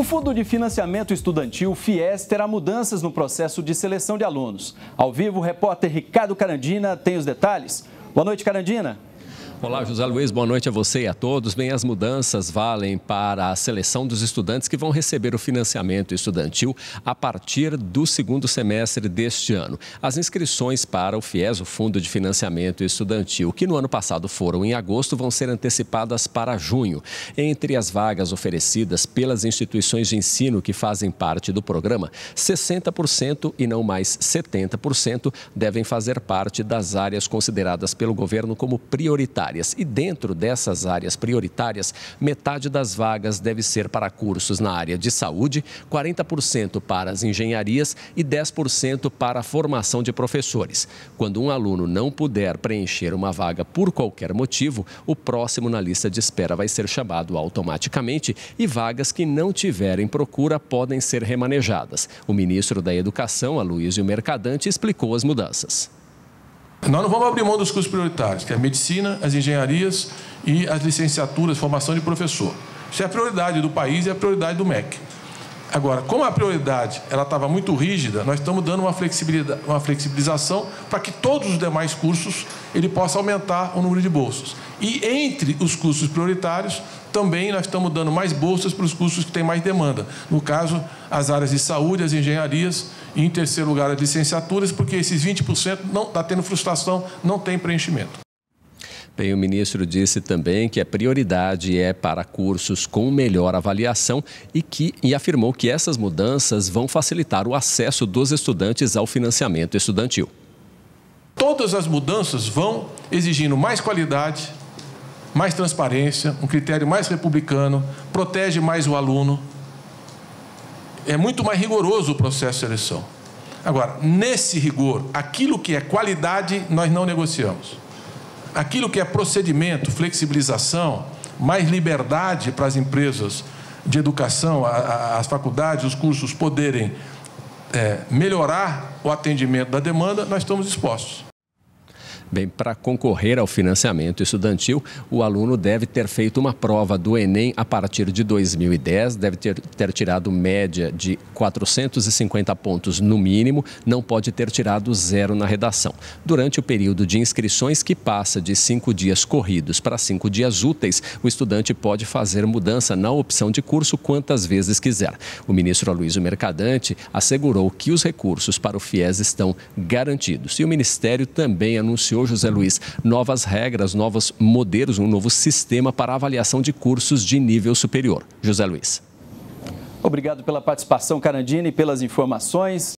O Fundo de Financiamento Estudantil, FIES, terá mudanças no processo de seleção de alunos. Ao vivo, o repórter Ricardo Carandina tem os detalhes. Boa noite, Carandina. Olá, José Luiz, boa noite a você e a todos. Bem, as mudanças valem para a seleção dos estudantes que vão receber o financiamento estudantil a partir do segundo semestre deste ano. As inscrições para o FIES, o Fundo de Financiamento Estudantil, que no ano passado foram em agosto, vão ser antecipadas para junho. Entre as vagas oferecidas pelas instituições de ensino que fazem parte do programa, 60% e não mais 70% devem fazer parte das áreas consideradas pelo governo como prioritárias prioritárias. E dentro dessas áreas prioritárias, metade das vagas deve ser para cursos na área de saúde, 40% para as engenharias e 10% para a formação de professores. Quando um aluno não puder preencher uma vaga por qualquer motivo, o próximo na lista de espera vai ser chamado automaticamente e vagas que não tiverem procura podem ser remanejadas. O ministro da Educação, Aloysio Mercadante, explicou as mudanças. Nós não vamos abrir mão dos cursos prioritários, que é a medicina, as engenharias e as licenciaturas, formação de professor. Isso é a prioridade do país e a prioridade do MEC. Agora, como a prioridade ela estava muito rígida, nós estamos dando uma, flexibilidade, uma flexibilização para que todos os demais cursos ele possa aumentar o número de bolsas. E entre os cursos prioritários, também nós estamos dando mais bolsas para os cursos que têm mais demanda. No caso, as áreas de saúde, as engenharias e, em terceiro lugar, as licenciaturas, porque esses 20% não está tendo frustração, não tem preenchimento. Bem, o ministro disse também que a prioridade é para cursos com melhor avaliação e, que, e afirmou que essas mudanças vão facilitar o acesso dos estudantes ao financiamento estudantil. Todas as mudanças vão exigindo mais qualidade, mais transparência, um critério mais republicano, protege mais o aluno. É muito mais rigoroso o processo de seleção. Agora, nesse rigor, aquilo que é qualidade, nós não negociamos. Aquilo que é procedimento, flexibilização, mais liberdade para as empresas de educação, as faculdades, os cursos poderem é, melhorar o atendimento da demanda, nós estamos dispostos. Bem, para concorrer ao financiamento estudantil, o aluno deve ter feito uma prova do Enem a partir de 2010, deve ter, ter tirado média de 450 pontos no mínimo, não pode ter tirado zero na redação. Durante o período de inscrições, que passa de cinco dias corridos para cinco dias úteis, o estudante pode fazer mudança na opção de curso quantas vezes quiser. O ministro Aloysio Mercadante assegurou que os recursos para o FIES estão garantidos. E o Ministério também anunciou José Luiz, novas regras, novos modelos, um novo sistema para avaliação de cursos de nível superior. José Luiz. Obrigado pela participação, Carandini, pelas informações.